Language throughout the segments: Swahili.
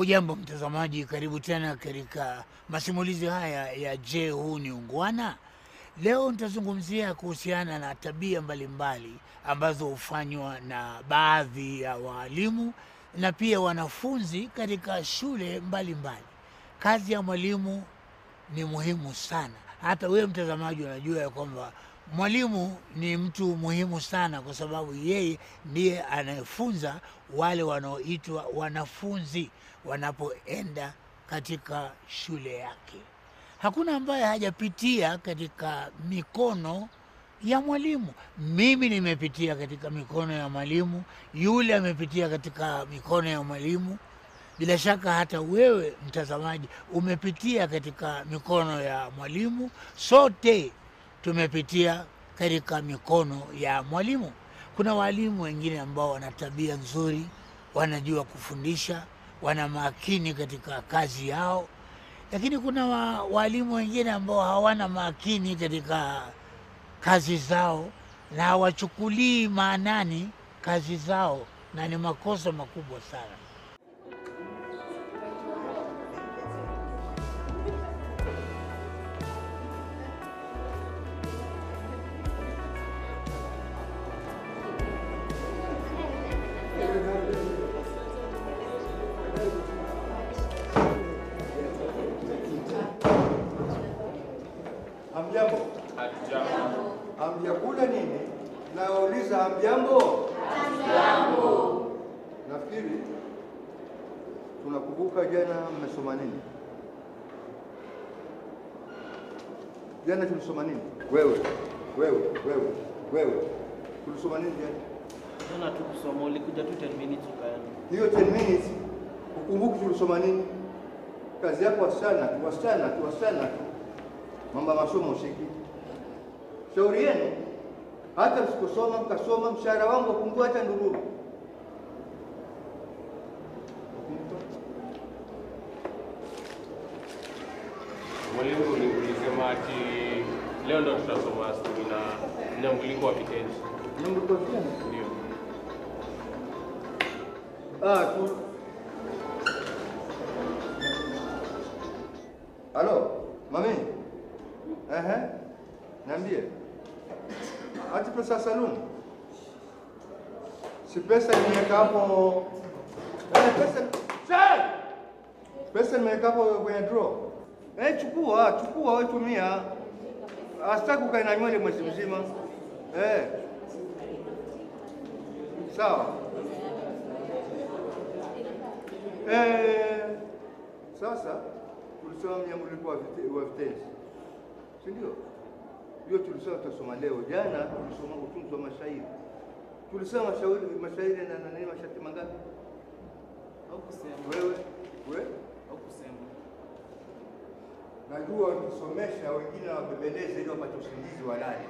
Hujambo mtazamaji, karibu tena katika masimulizi haya ya Je, huu ni ungwana? Leo nitazungumzia kuhusiana na tabia mbalimbali ambazo hufanywa na baadhi ya waalimu na pia wanafunzi katika shule mbalimbali mbali. Kazi ya mwalimu ni muhimu sana. Hata wewe mtazamaji unajua ya kwamba mwalimu ni mtu muhimu sana, kwa sababu yeye ndiye anayefunza wale wanaoitwa wanafunzi wanapoenda katika shule yake. Hakuna ambaye hajapitia katika mikono ya mwalimu. Mimi nimepitia katika mikono ya mwalimu, yule amepitia katika mikono ya mwalimu. Bila shaka hata wewe mtazamaji umepitia katika mikono ya mwalimu. Sote tumepitia katika mikono ya mwalimu. Kuna walimu wengine ambao wana tabia nzuri, wanajua kufundisha, wana makini katika kazi yao, lakini kuna wa, walimu wengine ambao hawana makini katika kazi zao na hawachukulii maanani kazi zao, na ni makosa makubwa sana. Jana tulisoma nini? Wewe, wewe, wewe, wewe. Tulisoma nini jana? Jana tu kusoma, ulikuja tu 10 minutes ukaenda. Hiyo 10 minutes ukumbuki tulisoma nini? Kazi yako wasichana tu, wasichana tu, wasichana tu. Mambo masomo usiki. Shauri yenu, hata msikusoma mkasoma, mshahara wangu wapungua hata ndururu. Mwalimu uli- ulisema ati leo ndo tutasoma stori na mnyambuliko wa vitenzi. Mnyambuliko wa vyema. Ndio. Ah, tu. Halo, mami. Ehe. Niambie. Ati pesa ya saluni? Si pesa nimeweka hapo. Eh, pesa. Sir! Pesa nimeweka hapo kwenye draw. Eh, chukua, chukua wewe tumia. Asitaki ukae na nywele mwezi mzima. Eh. Sawa. Eh, sasa tulisoma mnyambuliko wa vite- wa vitenzi, si ndio? Hiyo tulisoma, tutasoma leo. Jana tulisoma utunzi wa mashairi, tulisoma mashairi, mashairi na nani, masharti mangapi? Au kusema, Wewe we au kusema. Najua wakisomesha wengine wabembeleze ili wapate usingizi walale.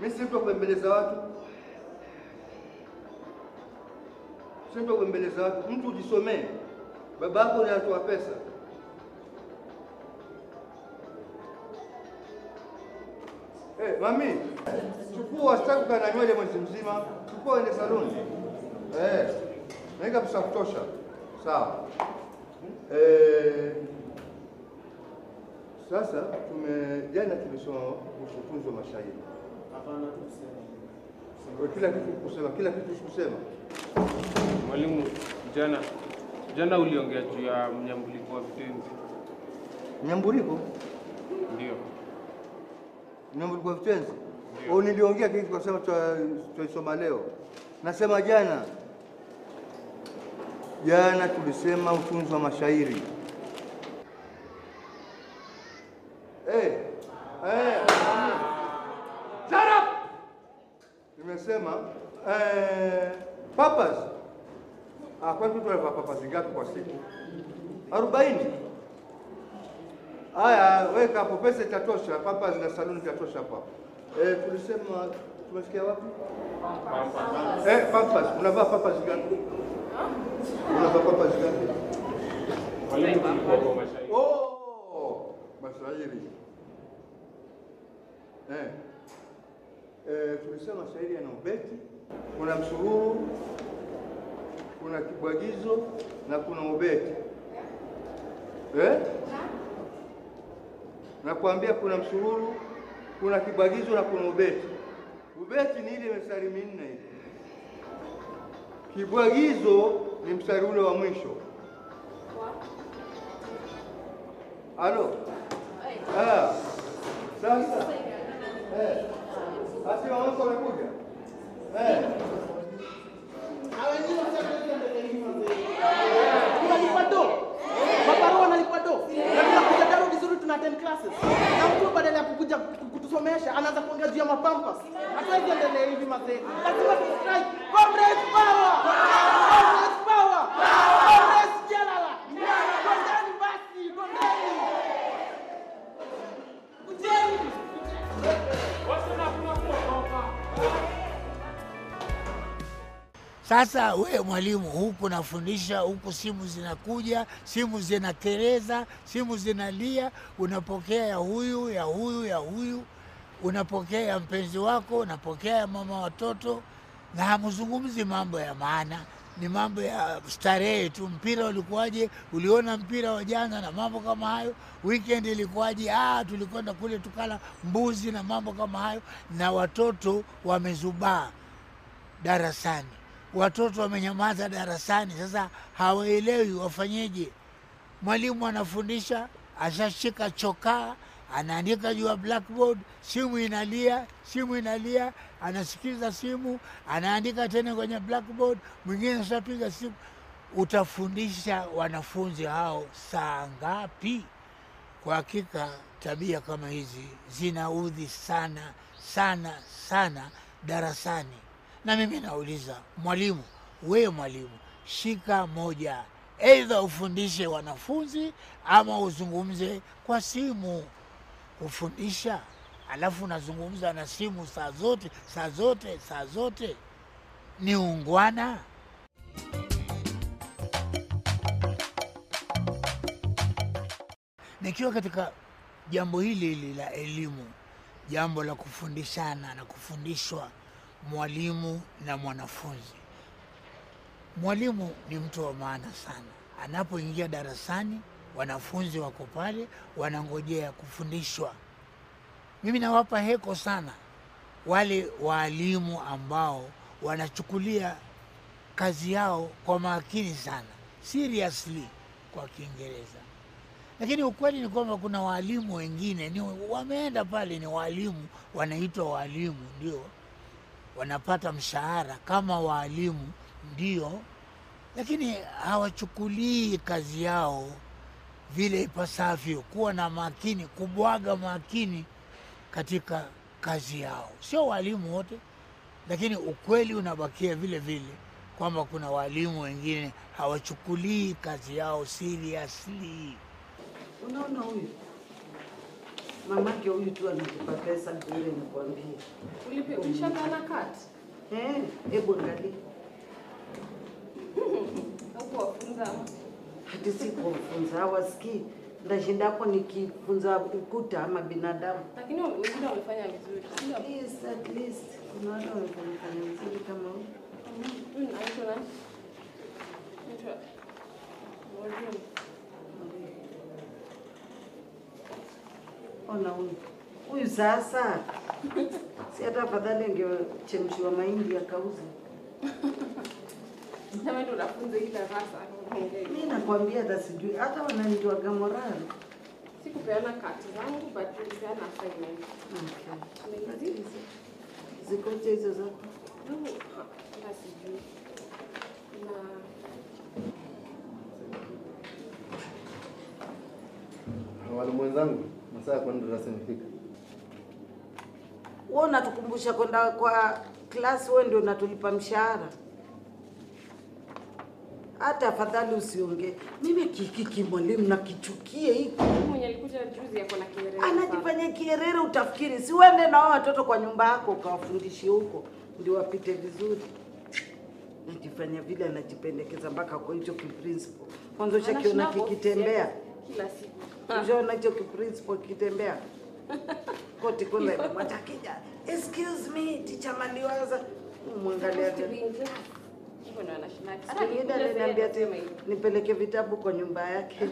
Mimi si mtu wa kubembeleza watu, si mtu wa kubembeleza watu. Mtu ujisomee, baba yako ni anatoa pesa. Eh, mami, chukua kukaa na nywele mwezi mzima, chukua uende saluni. Eh, naweka pesa kutosha. Sawa. Eh, sasa tume jana tumesoma kuhusu utunzi wa mashairi. Hapana, tu. Kwa Kila kitu kusema, kila kitu kusema. Mwalimu, jana jana uliongea juu ya mnyambuliko wa vitenzi. Mnyambuliko? Ndio. Mnyambuliko wa vitenzi. Au niliongea kitu kwa sababu tuisoma leo. Nasema jana. Jana tulisema utunzi wa mashairi. Nimesema eh, papas. Ah, kwani mtu anavaa papas ngapi kwa siku? arobaini. Haya, weka hapo, pesa itatosha. Papas na saluni itatosha hapo. Eh, tulisema tumefikia wapi? Eh, papas. Unavaa papas ngapi? Unavaa papas ngapi? Oh, mashairi. Eh. Eh, tulisema shairi yana ubeti, kuna msururu, kuna kibwagizo na kuna ubeti eh? Nakwambia kuna msururu, kuna kibwagizo na kuna ubeti. Ubeti ni ile mistari minne ile. Kibwagizo ni mstari ule wa mwisho. Halo. Ah. Sasa. Eh. Basi mama yako amekuja. Eh. Unalipa do. Mabarua wanalipa do. Na tunakuja daro vizuri tuna attend classes. Na mtu badala ya kukuja kutusomesha anaanza kuongea juu ya mapampas. Hatuwezi endelea hivi mazee. Lazima tu strike. Comrades power! Sasa we mwalimu, huku nafundisha, huku simu zinakuja, simu zinakereza, simu zinalia, unapokea ya huyu ya huyu ya huyu, unapokea ya mpenzi wako, unapokea ya mama watoto, na hamzungumzi mambo ya maana, ni mambo ya starehe tu. Mpira ulikuwaje? Uliona mpira wa jana na mambo kama hayo. Weekend ilikuwaje? Ah, tulikwenda kule tukala mbuzi na mambo kama hayo, na watoto wamezubaa darasani, watoto wamenyamaza darasani. Sasa hawaelewi wafanyeje. Mwalimu anafundisha, ashashika chokaa, anaandika juu ya blackboard, simu inalia, simu inalia, anasikiza simu, anaandika tena kwenye blackboard, mwingine ashapiga simu. Utafundisha wanafunzi hao saa ngapi? Kwa hakika tabia kama hizi zinaudhi sana sana sana darasani. Na mimi nauliza mwalimu, wewe mwalimu, shika moja, aidha ufundishe wanafunzi ama uzungumze kwa simu. Kufundisha alafu unazungumza na simu saa zote saa zote saa zote, ni ungwana? Nikiwa katika jambo hili hili la elimu, jambo la kufundishana na kufundishwa, mwalimu na mwanafunzi. Mwalimu ni mtu wa maana sana. Anapoingia darasani, wanafunzi wako pale wanangojea kufundishwa. Mimi nawapa heko sana wale waalimu ambao wanachukulia kazi yao kwa makini sana, seriously kwa Kiingereza. Lakini ukweli ni kwamba kuna waalimu wengine ni wameenda pale, ni waalimu, wanaitwa waalimu, ndio wanapata mshahara kama waalimu, ndio, lakini hawachukulii kazi yao vile ipasavyo, kuwa na makini, kubwaga makini katika kazi yao. Sio waalimu wote, lakini ukweli unabakia vile vile kwamba kuna waalimu wengine hawachukulii kazi yao seriously. Unaona huyu mamake huyu tu anakupa pesa bure, nikwambie. Ulipe ulishapeana kati Eh, hebu angalia, au wafunza hati si kuwafunza hawasikii. Ndashinda hapo nikifunza ukuta ama binadamu. lakini wengine wamefanya vizuri. Sio? At at least kuna wale wamefanya vizuri kama huyu. Huyu anaitwa nani? Anaitwa Mwalimu. Ona huyu huyu sasa, si hata afadhali angechemshiwa mahindi akauza. Mi nakwambia hata sijui, hata wananitoaga morali. Sikupeana kati zangu but nilipeana assignment. Okay. Zikoje hizo zako? Hata sijui. Na Walimu wenzangu, masaa kwa kwenda darasa imefika. Wewe unatukumbusha kwenda kwa klasi, wewe ndio unatulipa mshahara. Hata afadhali usiongee. Mimi kikiki mwalimu nakichukie hiki. mwenye alikuja juzi yako na kierere. Anajifanya kierere, utafikiri si uende na wao watoto kwa nyumba yako ukawafundishie huko ndio wapite vizuri. Najifanya vile anajipendekeza mpaka kwa hicho kiprinciple. Kwanza ushakiona kikitembea, Kila siku. Ushaona hicho kiprinciple kitembea koti kule mwacha kija, excuse me teacher Maliwaza, umwangalia tena aliniambia ati nipeleke vitabu kwa nyumba yake.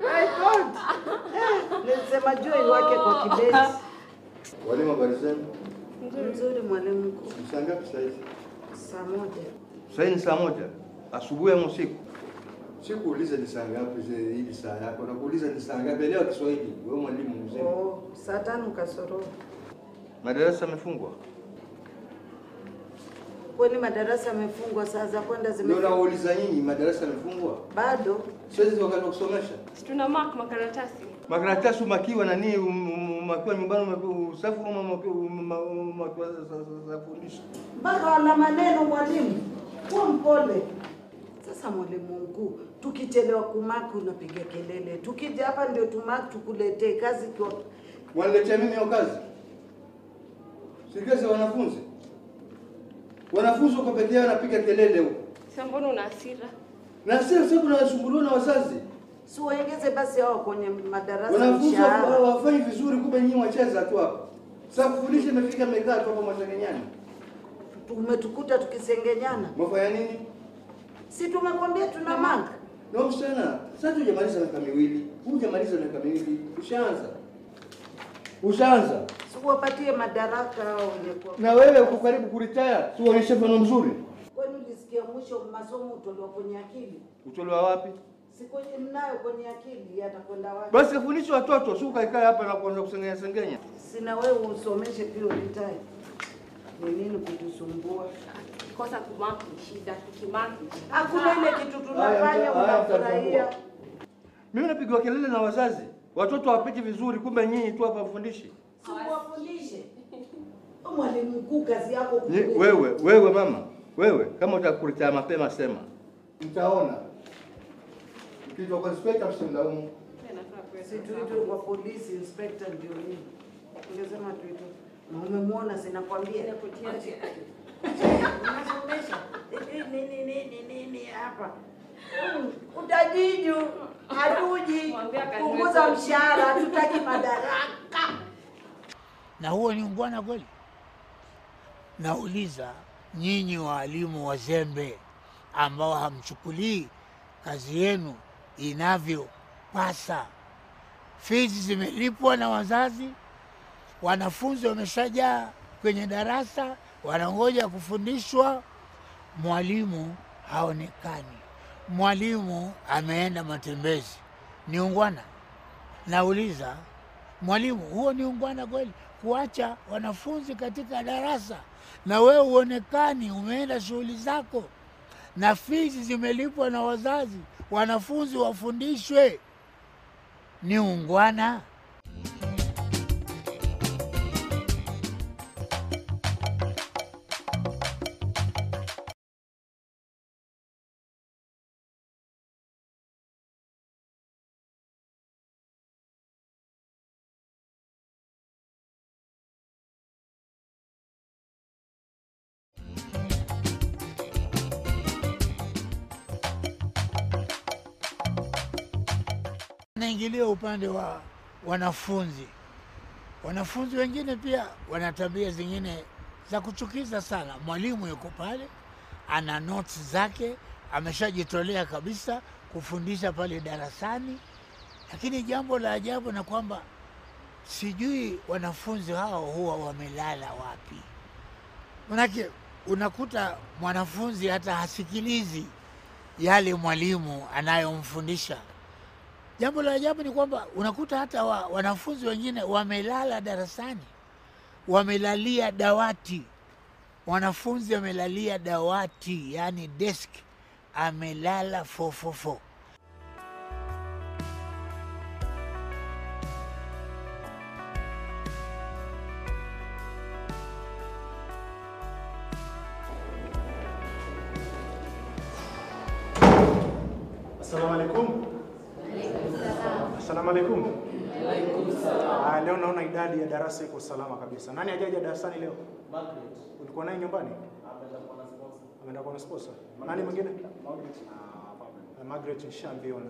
My God. Eh, Nilisema jua iwake kwa kibeti. Walimu habari zenu? Mzuri mwalimu mkuu. Saa ngapi saa hizi? Saa moja. Saa hii ni saa moja asubuhi ama usiku? Sikuuliza ni saa ngapi hii saa yako, nakuuliza ni saa ngapi. Elewa Kiswahili, wewe mwalimu mzee. Oh, saa tano kasoro. Madarasa yamefungwa, Kwani madarasa yamefungwa, saa za kwenda ndio zimefungwa? nauliza nyinyi, madarasa yamefungwa? Bado Siwezi wakati wa kusomesha tuna mark makaratasi. makaratasi umakiwa nani, um- um- umakiwa nyumbani, umakiwa usafi, ama umakiwa uma- umakiwa za- kufundisha mpaka wana maneno mwalimu. Kuwa mpole. Sasa mwalimu mkuu, tukichelewa kumaki unapiga kelele, tukija hapa ndio tumaki tukuletee kazi kwa Waniletea mimi hiyo kazi? Si wanafunzi? Wanafunzi wako peke yao wanapiga kelele huko, Sasa mbona una hasira? na sasa sasa kunasumbuliwa na wazazi. si waongeze basi hao kwenye madarasa Wanafunzi hawafanyi vizuri, kumbe nyinyi wacheza tu hapa. Sasa kufundisha imefika mekaa tu hapa mwasengenyani. Umetukuta tukisengenyana, Mwafanya nini? Si tumekwambia tuna manga. Na wewe msichana, sasa hujamaliza miaka miwili. Hujamaliza miaka miwili. Ushaanza. Ushaanza. Sikuwapatie madaraka hao wenye Na wewe uko karibu kuritaya. Si uonyeshe mfano mzuri. kwani ulisikia mwisho masomo utolewa kwenye akili? Utolewa wapi? Si kwenye mnayo kwenye akili, atakwenda wapi? Basi kafundishe watoto, si ukaikae hapa na kuanza kusengenya sengenya. Sina wewe usomeshe pia ulitae. Ni nini kutusumbua? Kosa kumaki shida, tukimaki. Hakuna ile kitu tunafanya unafurahia. Mimi napigwa kelele na wazazi. Watoto hawapiti vizuri, kumbe nyinyi tu hapa mfundishi. Siwafundishe. Mwalimu mkuu kazi yako Ni- Wewe, wewe mama, wewe kama utakuletea mapema sema. Mtaona. Kitu kwa inspector msimlaumu. Si tuitwe kwa polisi, inspector ndio nini? Ungesema tuitwe. Na umemwona sinakwambia. Unasomesha. Nini nini nini hapa? Utajiju, hatuji, punguza mshahara, tutaki madaraka. na huo ni ungwana kweli? Nauliza nyinyi waalimu wazembe ambao hamchukulii kazi yenu inavyopasa. Fizi zimelipwa na wazazi, wanafunzi wameshajaa kwenye darasa, wanangoja kufundishwa, mwalimu haonekani. Mwalimu ameenda matembezi, ni ungwana? Nauliza mwalimu, huo ni ungwana kweli? Kuacha wanafunzi katika darasa na wewe uonekani, umeenda shughuli zako na fizi zimelipwa na wazazi, wanafunzi wafundishwe, ni ungwana? Naingilia upande wa wanafunzi. Wanafunzi wengine pia wana tabia zingine za kuchukiza sana. Mwalimu yuko pale, ana notes zake, ameshajitolea kabisa kufundisha pale darasani, lakini jambo la ajabu na kwamba sijui wanafunzi hao huwa wamelala wapi. Manake unakuta mwanafunzi hata hasikilizi yale mwalimu anayomfundisha. Jambo la ajabu ni kwamba unakuta hata wa, wanafunzi wengine wamelala darasani, wamelalia dawati. Wanafunzi wamelalia dawati, yani desk, amelala fofofo. Idadi ya darasa iko salama kabisa. Nani hajaja darasani leo? Ulikuwa naye nyumbani? Ameenda kwa sponsor. Nani mwingine? Ah, Margaret nishaambiwa.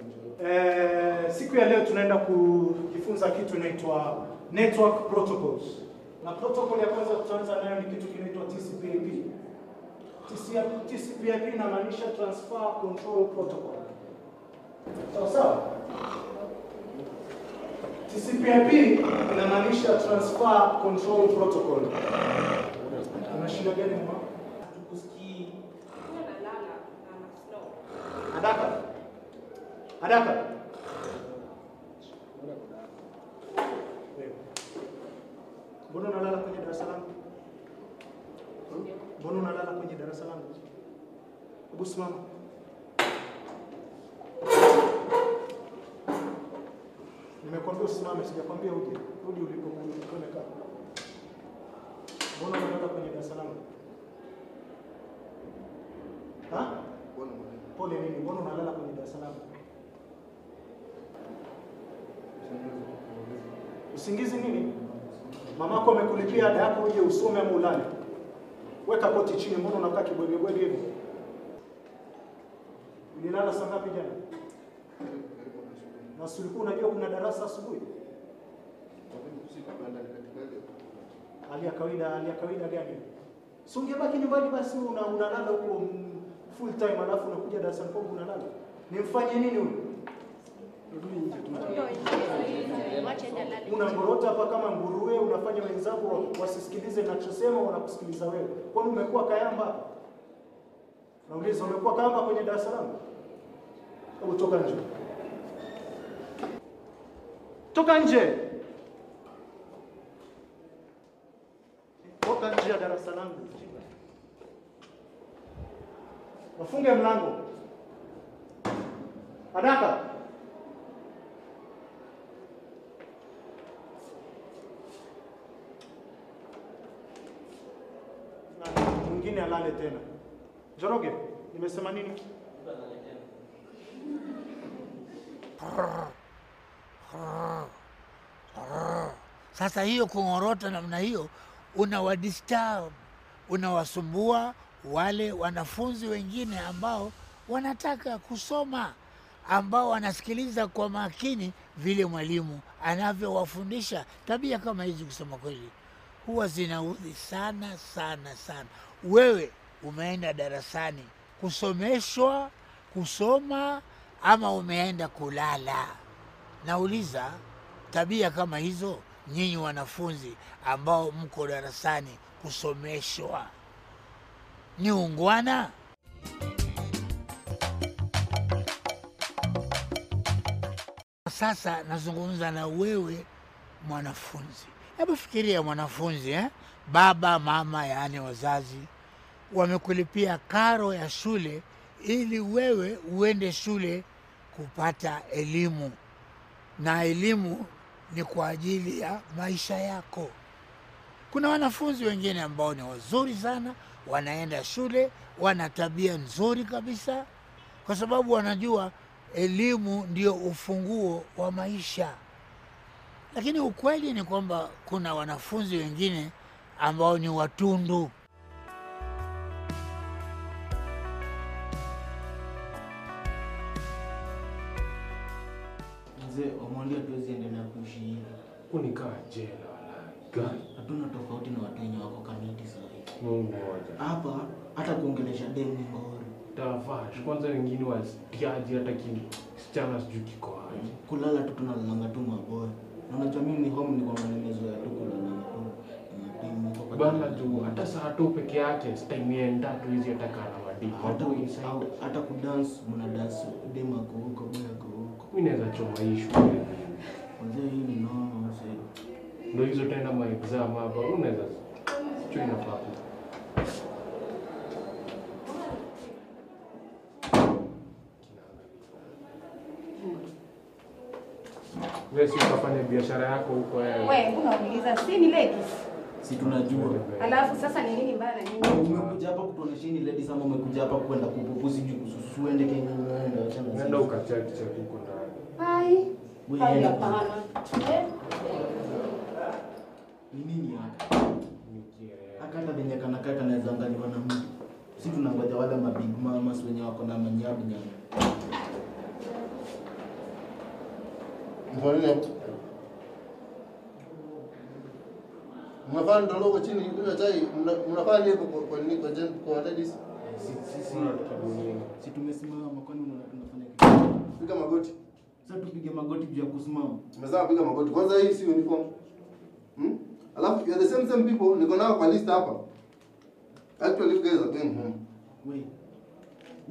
Eh, siku ya leo tunaenda kujifunza kitu inaitwa network protocols. Na protocol ya kwanza tutaanza nayo ni kitu kinaitwa TCP/IP. TCP TCP/IP inamaanisha Transfer Control Protocol. Sawa sawa? TCP/IP inamaanisha Transfer Control Protocol. Una shida gani mama? Hatukusikii. Adaka. Adaka. Mbona unalala kwenye darasa langu? Mbona unalala kwenye darasa langu? Hebu simama. Usimame, sijakwambia uje. Rudi ulipo ulipokaa. Mbona unataka kwenye Dar es Salaam? Ha? Pole nini? Mbona unalala kwenye Dar es Salaam? Usingizi nini? Mamako amekulipia ada yako uje usome ama ulale. Weka koti chini, mbona unakaa kibwegebwege hivyo? Ulilala saa ngapi jana? Na si ulikuwa unajua kuna darasa asubuhi? Hali ya kawaida, hali ya kawaida gani? Si ungebaki nyumbani basi una, unalala huko full time alafu unakuja darasani kwangu unalala. Nimfanye nini huyu? Unangorota hapa kama nguruwe, unafanya wenzako wa- wasisikilize nachosema, wanakusikiliza wewe. Kwani umekuwa kayamba? Nauliza, umekuwa kayamba kwenye darasa langu? Hebu toka nje, toka nje, toka nje ya darasa langu. Wafunge mlango Adaka. Mwingine alale tena. Njoroge, nimesema nini? Sasa hiyo kung'orota namna hiyo unawadisturb, unawasumbua wale wanafunzi wengine ambao wanataka kusoma, ambao wanasikiliza kwa makini vile mwalimu anavyowafundisha. Tabia kama hizi, kusema kweli, huwa zinaudhi sana sana sana. Wewe umeenda darasani kusomeshwa, kusoma, ama umeenda kulala? Nauliza, tabia kama hizo, nyinyi wanafunzi ambao mko darasani kusomeshwa, ni ungwana? Sasa nazungumza na wewe mwanafunzi. Hebu fikiria mwanafunzi eh? Baba mama, yaani wazazi wamekulipia karo ya shule ili wewe uende shule kupata elimu, na elimu ni kwa ajili ya maisha yako. Kuna wanafunzi wengine ambao ni wazuri sana, wanaenda shule, wana tabia nzuri kabisa, kwa sababu wanajua elimu ndio ufunguo wa maisha. Lakini ukweli ni kwamba kuna wanafunzi wengine ambao ni watundu. Jela gani? Hatuna tofauti na watu wenye wako kamiti sasa hivi. Mungu moja. Hapa hata kuongelesha demu ni ngori. Tafash, kwanza wengine watiaji hata kisichana sijui kiko aje. Kulala tu tunalalanga tu maboya. Na unajua mimi ni home ni kwamba nimezoea tu kulala tu. Bana juu hata saa tu peke yake stimienda tu hizi hata kana wadi. hata hata kudance mna dance demu ako huko boy ako huko. Mimi naweza choma hii shule. Kwanza hii ni noma mzee. Ndio hizo tena maexam hapa. Unaweza sio inafaa. Wewe si ukafanya biashara yako huko wewe. Wewe unauliza si ni ladies? Si tunajua. Alafu sasa ni nini mbaya na nini? Umekuja hapa kutuonesha ni ladies ama umekuja hapa kwenda kupupusi juu kususu uende Kenya unaenda acha na Nenda ukacheki cheki huko ndani. Hai. Wewe hapana. Eh? Ni nini hapa? hata venye kanakaa kanaweza angaliwa na mtu. Si tunangoja wale mabig mamas wenye wako na manyabu nyama. Mnafaa ndologo chini kunywa chai, mna- mnafaa nini kwa kwa nini kwa kwa ladies? Si tumesimama kwani unaona tunafanya kitu? Piga magoti. Sasa tupige magoti juu ya kusimama. tumezaa piga magoti. Kwanza hii si uniform. Alafu you are the same same people niko nao kwa list hapa. Actually you guys are going home. Wait.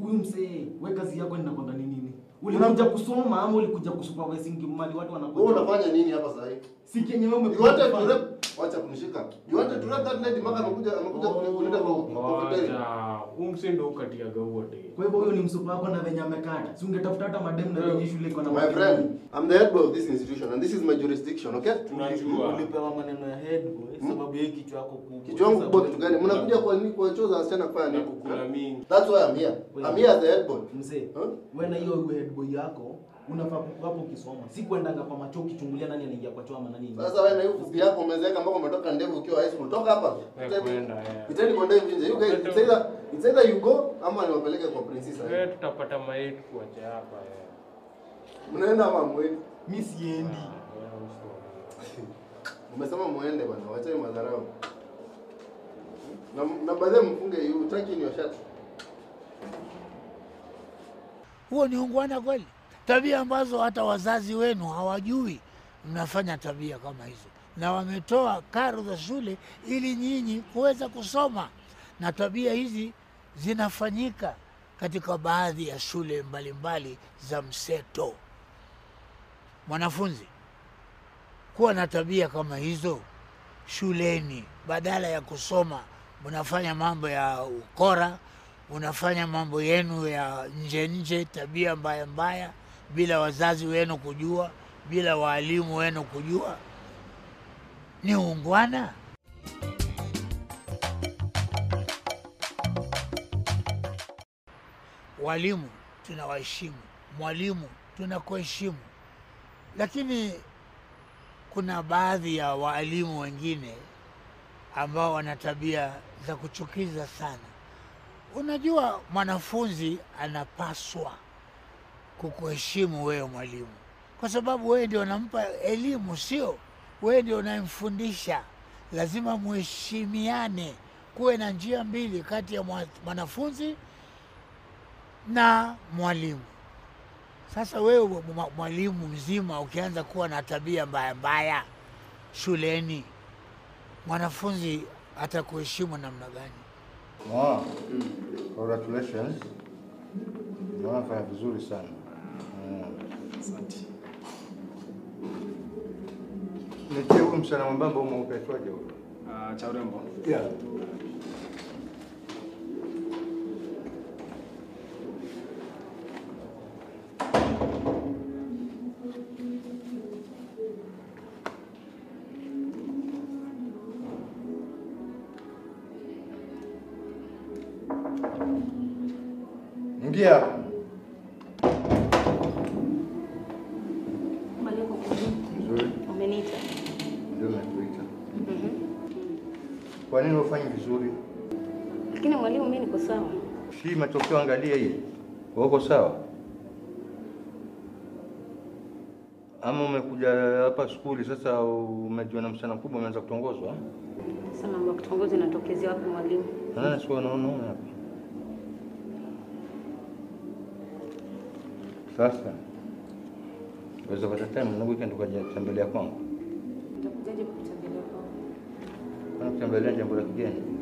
Huyu msee, wewe kazi yako inakwanga ni nini? Ulikuja kusoma ama ulikuja kusupervising mali watu Wewe unafanya nini hapa sasa hivi? Si kenye wewe umekuja wacha kunishika. You wanted to that net mpaka amekuja amekuja kuleta kwa huu ukatiaga wote. Kwa hivyo huyo ni msupa wako na venye amekata. Si ungetafuta hata madem na venye shule iko na My friend, I'm the head boy of this institution and this is my jurisdiction, okay? Tunajua. Ulipewa maneno ya head boy sababu yeye kichwa yako kubwa. Kichwa yangu kubwa kitu gani? Mnakuja kwa nini kwa choza wasichana kufanya nini? kukula mingi. That's why I'm here. I'm here as the head boy. Mzee, wewe na hiyo head boy yako unafaa hapo ukisoma. Si kuendanga kwa macho ukichungulia nani anaingia kwa choo ama nani. Sasa wewe na hiyo fupi yako umezeeka mpaka umetoka ndevu ukiwa high school. Toka hapa. Kwenda, eh. Iteni kwa ndevu nje. You guys, it's either it's either you go ama niwapeleke kwa princess. Wewe tutapata maiti kuacha hapa eh. Mnaenda ama mwende? Mimi siendi. Umesema muende bwana, wacheni madharau. Na na baadaye mfunge hiyo, utaki ni washati. Huo ni ungwana kweli? Tabia ambazo hata wazazi wenu hawajui mnafanya tabia kama hizo, na wametoa karo za shule ili nyinyi kuweza kusoma, na tabia hizi zinafanyika katika baadhi ya shule mbalimbali mbali za mseto. Mwanafunzi, kuwa na tabia kama hizo shuleni, badala ya kusoma mnafanya mambo ya ukora, unafanya mambo yenu ya nje nje, tabia mbaya mbaya, bila wazazi wenu kujua, bila waalimu wenu kujua. Ni ungwana? Walimu tunawaheshimu, mwalimu tunakuheshimu, lakini kuna baadhi ya waalimu wengine ambao wana tabia za kuchukiza sana. Unajua, mwanafunzi anapaswa kukuheshimu wewe mwalimu, kwa sababu wewe ndio unampa elimu, sio wewe ndio unayemfundisha. Lazima muheshimiane, kuwe na njia mbili kati ya mwanafunzi na mwalimu. Sasa wewe mwalimu mzima ukianza kuwa na tabia mbaya mbaya shuleni, mwanafunzi atakuheshimu namna gani? Wow. Congratulations. Unafanya vizuri sana. Asante. Nitie huyu msichana mwembamba mweupe aitwaje? Ah, cha urembo. Yeah. Lakini mwalimu, mimi niko sawa. Si matokeo, angalia hii. Uko sawa? Ama umekuja hapa skuli sasa umejua na msichana mkubwa umeanza kutongozwa? Sasa mambo ya kutongozwa inatokezea wapi mwalimu? Na nani sio naona hapa? Sasa waweza pata time na weekend ukaja kutembelea kwangu. Nitakujaje kukutembelea kwangu? Kwani kutembelea jambo la kigeni?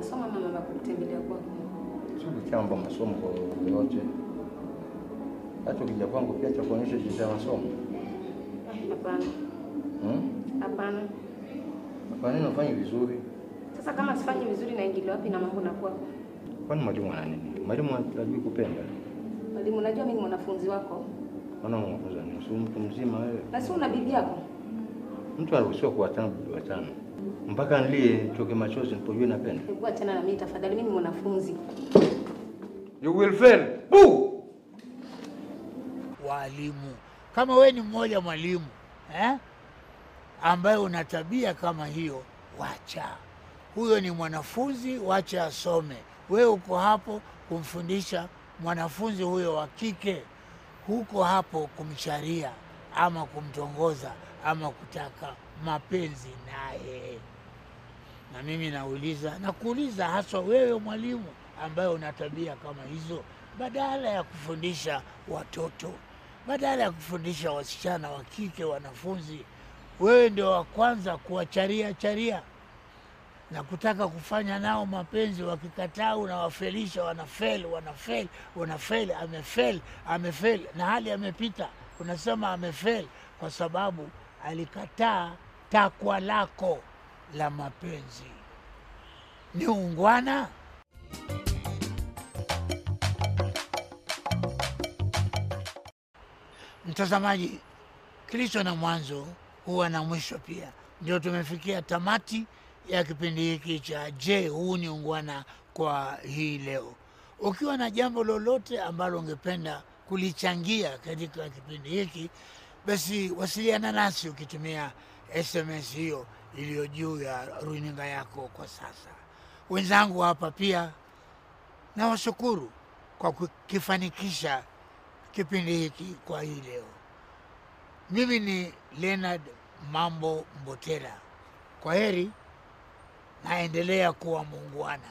Masomo ama mambo ya kukutembelea kwako? Sio chamba masomo kwa yote. Hata ukija kwangu pia cha kuonyesha jinsi ya masomo. Hapana, Hmm? hapana. Kwa nini ufanye vizuri? Sasa kama sifanyi vizuri, naingilia wapi na mambo na kwako? Kwani mwalimu ana nini? Mwalimu hajui kupenda. Mwalimu, unajua mimi ni mwanafunzi wako Maana unafunza? Si mtu mzima wewe. na si una bibi yako. Mtu anaruhusiwa kuwatana bibi watano. Mpaka nilie toke machozi nipojue napenda. Hebu achana na mimi tafadhali, mimi ni mwanafunzi. You will fail. Boo! Walimu kama we ni mmoja mwalimu eh, ambaye una tabia kama hiyo, wacha huyo ni mwanafunzi, wacha asome. Wewe uko hapo kumfundisha mwanafunzi huyo wa kike, huko hapo kumcharia ama kumtongoza ama kutaka mapenzi naye. Na mimi nauliza nakuuliza haswa wewe mwalimu ambaye una tabia kama hizo, badala ya kufundisha watoto, badala ya kufundisha wasichana wa kike wanafunzi, wewe ndio wa kwanza kuwacharia charia na kutaka kufanya nao mapenzi. Wakikataa unawafelisha, wanafeli, wanafeli, wanafeli, amefeli, amefeli, na hali amepita, unasema amefeli kwa sababu alikataa takwa lako la mapenzi. Ni ungwana? Mtazamaji, kilicho na mwanzo huwa na mwisho pia. Ndio tumefikia tamati ya kipindi hiki cha Je, huu ni ungwana kwa hii leo. Ukiwa na jambo lolote ambalo ungependa kulichangia katika kipindi hiki, basi wasiliana nasi ukitumia SMS hiyo iliyo juu ya runinga yako kwa sasa. Wenzangu hapa pia nawashukuru kwa kukifanikisha kipindi hiki kwa hii leo. Mimi ni Leonard Mambo Mbotera. Kwa heri, naendelea kuwa muungwana.